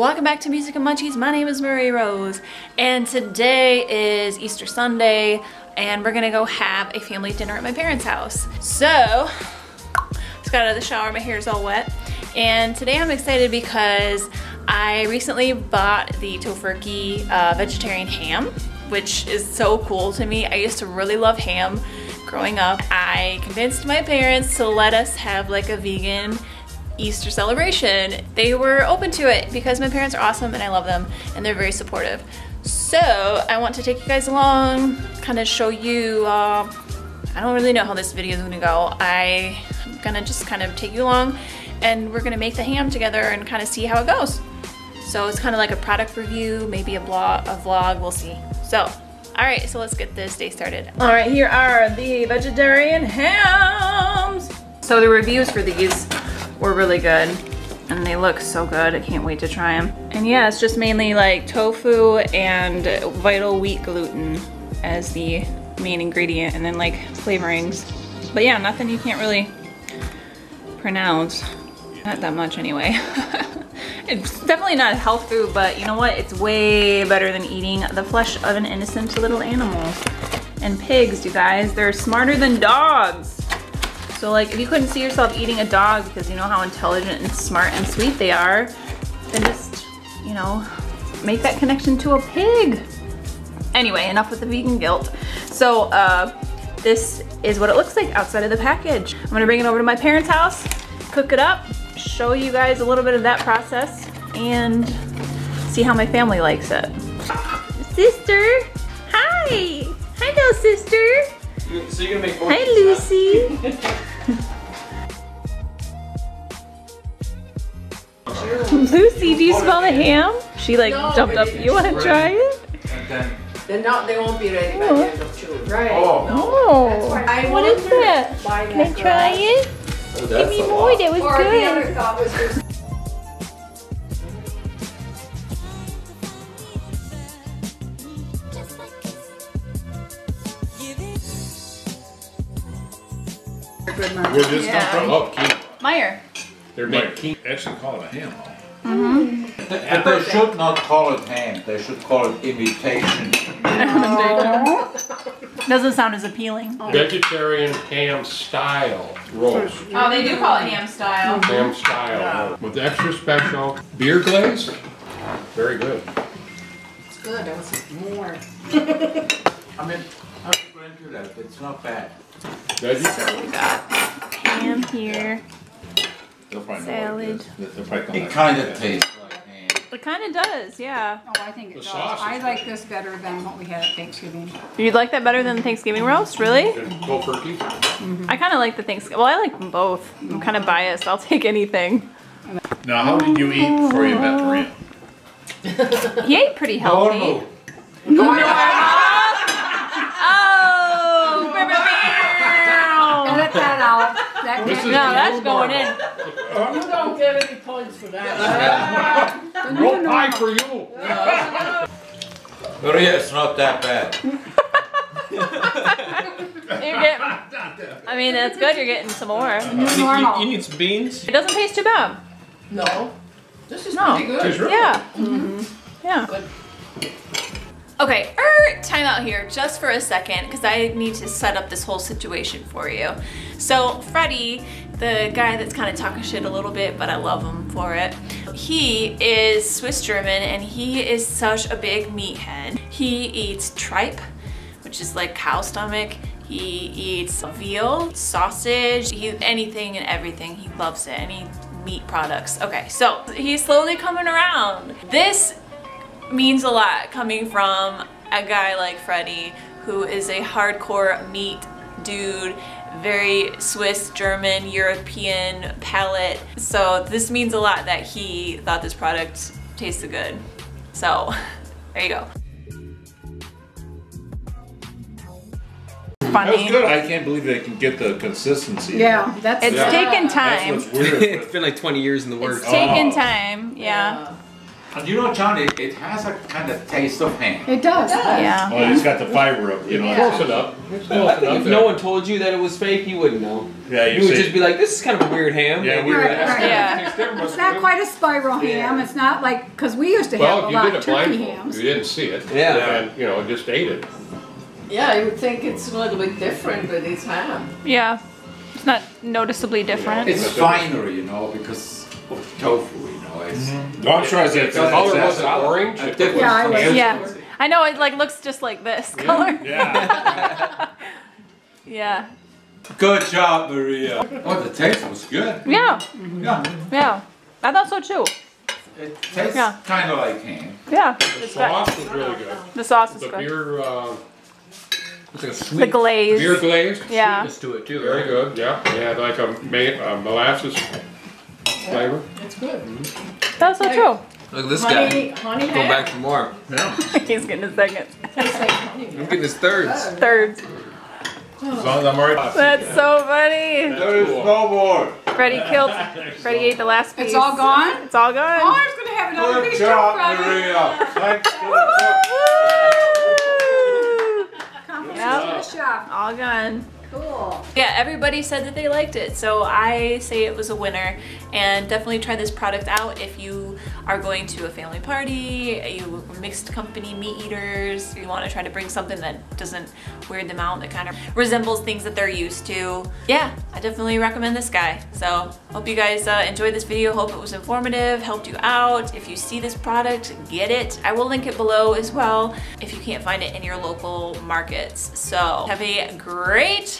Welcome back to Music and Munchies. My name is Maria Rose, and today is Easter Sunday, and we're gonna go have a family dinner at my parents' house. So, just got out of the shower, my hair's all wet, and today I'm excited because I recently bought the Tofurky uh, vegetarian ham, which is so cool to me. I used to really love ham growing up. I convinced my parents to let us have like a vegan Easter celebration. They were open to it because my parents are awesome and I love them and they're very supportive. So I want to take you guys along, kind of show you, uh, I don't really know how this video is gonna go. I'm gonna just kind of take you along and we're gonna make the ham together and kind of see how it goes. So it's kind of like a product review, maybe a blog, a vlog, we'll see. So, all right, so let's get this day started. All right, here are the vegetarian hams. So the reviews for these were really good and they look so good. I can't wait to try them. And yeah, it's just mainly like tofu and vital wheat gluten as the main ingredient and then like flavorings. But yeah, nothing you can't really pronounce. Not that much anyway. it's definitely not health food, but you know what? It's way better than eating the flesh of an innocent little animal. And pigs, you guys, they're smarter than dogs. So like if you couldn't see yourself eating a dog because you know how intelligent and smart and sweet they are, then just, you know, make that connection to a pig. Anyway, enough with the vegan guilt. So uh, this is what it looks like outside of the package. I'm gonna bring it over to my parents' house, cook it up, show you guys a little bit of that process, and see how my family likes it. Sister, hi. Hi, little sister. So you're gonna make Hi, Lucy. Lucy, do you smell the ham? She like No, jumped up. You want to try it? And then, They're not, they won't be ready by the oh. end of June. Right. Oh. No. I what is wondered that? Can I try girl- it? oh, Give me more. lot. That was Or the good. thought was just Where this Yeah. come from? Oh, quinoa. Meyer. They're making, actually call it a ham. huh? But they should not call it ham, they should call it imitation. Doesn't sound as appealing. Oh. Vegetarian ham style roast. Oh, they do call it ham style. Mm-hmm. Ham style roast with extra special beer glaze. Very good. it's good. I was more. I mean, how to go into that, it's not bad. Veggie. We got ham here. They'll probably know what it is. They'll probably call It kinda tastes like ham. It kind of does, yeah. Oh, I think The it does. sauce is I like good. this better than what we had at Thanksgiving. You'd like that better than the Thanksgiving roast, really? And Tofurky. Mm-hmm. I kind of like the Thanksgiving. Well, I like them both. I'm kind of mm-hmm. biased. I'll take anything. Now, how did you eat before you met Maria? He ate pretty healthy. Normal. Oh! Edit that out. That This can't- is- No, that's going in. Oh, you don't get any points for that. No pie for you. Maria, it's not that bad. You're getting, I mean, that's good. You're getting some more. New normal. You need some beans? It doesn't taste too bad. No. This is No. pretty good. Tastes really Yeah. Mm-hmm. Yeah. Okay, er, time out here just for a second because I need to set up this whole situation for you. So Freddie, the guy that's kind of talking shit a little bit, but I love him for it. He is Swiss German and he is such a big meathead. He eats tripe, which is like cow stomach. He eats veal, sausage, he, anything and everything. He loves it. Any meat products. Okay, so he's slowly coming around. This means a lot coming from a guy like Freddie who is a hardcore meat dude, very Swiss, German, European palate. So this means a lot that he thought this product tasted good. So there you go. That was good. I can't believe they can get the consistency. Yeah, that's. It's Yeah. taken That's time. what's weird. it's been like 20 years in the works. It's taken Oh. time, yeah. And you know, John, it it has a kind of taste of ham. It does. Yeah. Well, it's got the fiber of, you know. Close enough. It's close I think enough. if no one told you that it was fake, you wouldn't know. Yeah, You you would say, just be like, "This is kind of a weird ham." Yeah, and weird. you're like, Right, right. Yeah. It's not quite a spiral ham. It's not like, because we used to have a lot of it turkey hams. you didn't see it. Yeah. And, you know, just ate it. Yeah, you would think it's a little bit different, but it's ham. Yeah. It's not noticeably different. It's finer, you know, because of tofu, you know. It's, no, I'm sure I said, It's The color wasn't orange. it different Yeah, I was- Yeah. I know it like looks just like this color. yeah. Yeah. Good job, Maria. Oh, the taste was good. Yeah. Yeah, Yeah. I thought so too. it tastes Yeah. kind of like ham. Yeah. The It's good. sauce was really good. The sauce is The good. beer, uh, It's like a The glaze. beer glazed, Yeah. sweetness to it too. very right? good, yeah. It had like a ma- uh, molasses flavor. It's good. That's so true. Look at this guy. Honey, honey Go back for more. He's getting his second. Tastes. I'm getting his thirds. Third. As long as I'm already. That's so funny. There is no more. Freddie killed. Freddie ate the last piece. It's all gone? It's all Oh, gone. I was gonna have another Good piece job, too, Freddie. Maria. Thanks for the Yep. to the chef. All gone. Cool. Yeah, everybody said that they liked it, so I say it was a winner. And definitely try this product out if you are going to a family party, you mixed company meat eaters, you want to try to bring something that doesn't weird them out, that kind of resembles things that they're used to. Yeah, I definitely recommend this guy. So hope you guys uh, enjoyed this video. Hope it was informative, helped you out. If you see this product, get it. I will link it below as well if you can't find it in your local markets. So have a great